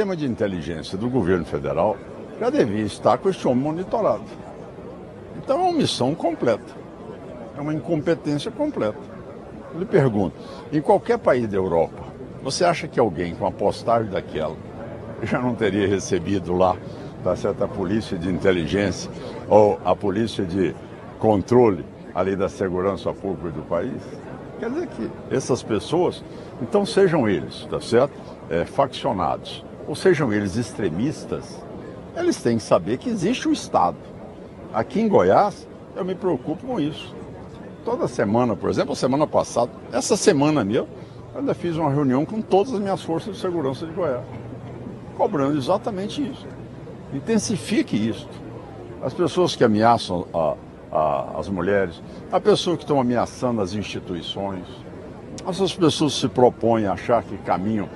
sistema de inteligência do governo federal já devia estar com este homem monitorado. Então é uma omissão completa. É uma incompetência completa. Eu lhe pergunto, em qualquer país da Europa, você acha que alguém com a postagem daquela já não teria recebido lá da certa polícia de inteligência ou a polícia de controle ali da segurança pública do país? Quer dizer que essas pessoas, então sejam eles, tá certo? É, faccionados, ou sejam eles extremistas, eles têm que saber que existe o Estado. Aqui em Goiás, eu me preocupo com isso. Toda semana, por exemplo, semana passada, essa semana mesmo, eu ainda fiz uma reunião com todas as minhas forças de segurança de Goiás, cobrando exatamente isso. Intensifique isso. As pessoas que ameaçam a, a, as mulheres, a pessoa que estão ameaçando as instituições, essas pessoas se propõem a achar que caminham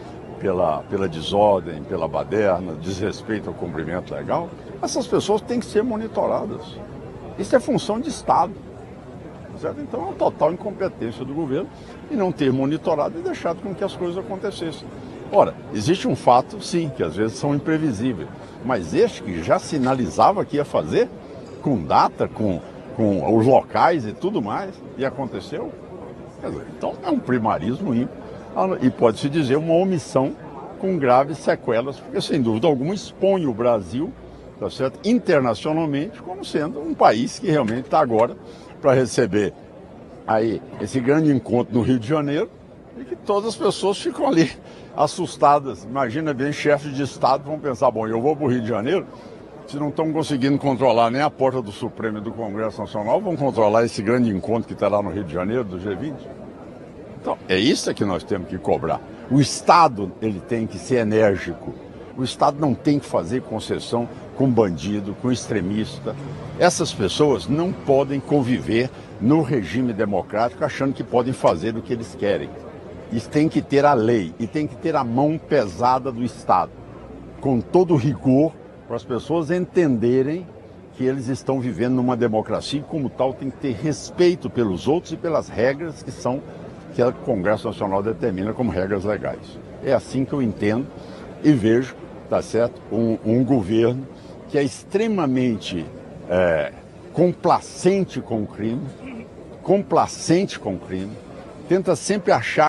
pela, pela desordem, pela baderna, desrespeito ao cumprimento legal, essas pessoas têm que ser monitoradas. Isso é função de Estado. Certo? Então é uma total incompetência do governo e não ter monitorado e deixado com que as coisas acontecessem. Ora, existe um fato, sim, que às vezes são imprevisíveis, mas este que já sinalizava que ia fazer, com data, com, com os locais e tudo mais, e aconteceu. Dizer, então é um primarismo ímpio e pode-se dizer uma omissão com graves sequelas, porque sem dúvida alguma expõe o Brasil tá certo? internacionalmente como sendo um país que realmente está agora para receber aí esse grande encontro no Rio de Janeiro e que todas as pessoas ficam ali assustadas. Imagina bem, chefes de Estado vão pensar, bom, eu vou para o Rio de Janeiro, se não estão conseguindo controlar nem a porta do Supremo e do Congresso Nacional, vão controlar esse grande encontro que está lá no Rio de Janeiro, do G20? Então, é isso que nós temos que cobrar. O Estado, ele tem que ser enérgico. O Estado não tem que fazer concessão com bandido, com extremista. Essas pessoas não podem conviver no regime democrático achando que podem fazer o que eles querem. Eles têm que ter a lei e tem que ter a mão pesada do Estado, com todo rigor, para as pessoas entenderem que eles estão vivendo numa democracia e, como tal, tem que ter respeito pelos outros e pelas regras que são que o Congresso Nacional determina como regras legais. É assim que eu entendo e vejo, tá certo, um, um governo que é extremamente é, complacente com o crime, complacente com o crime, tenta sempre achar